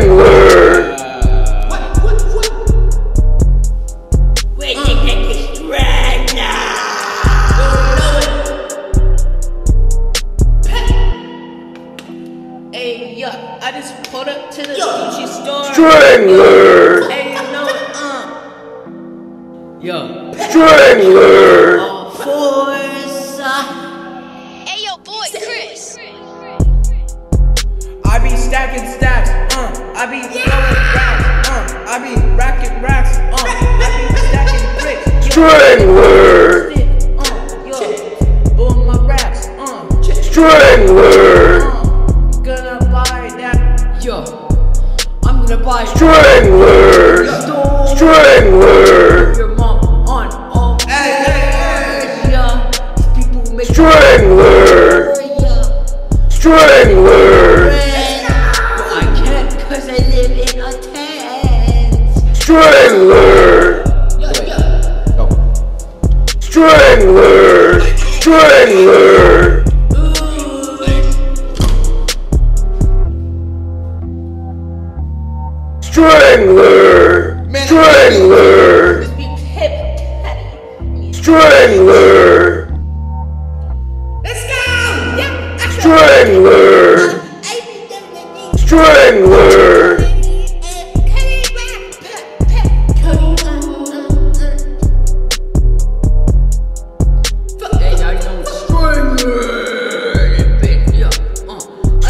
Strangler! What? What? What? Wait, uh. take that straight now. Hey, yo, I just pulled up to the yo. Gucci store. Strangler! Hey, you know what? Uh. Yo. Strangler! All fours. Hey, yo, boy, Chris. I be stacking stacks, Strangler! Yo. Boom my racks. Strangler! Gonna buy that, yo. I'm gonna buy Strangler! Strangler! Your mom on all Hey, hey, hey. yeah. People make Strangler! Strangler! I can't cause I live in a tent. Strangler! Strangler! Strangler! Strangler! Strangler! Just be hip. Strangler! Let's go! Yep. Strangler! Strangler!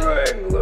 string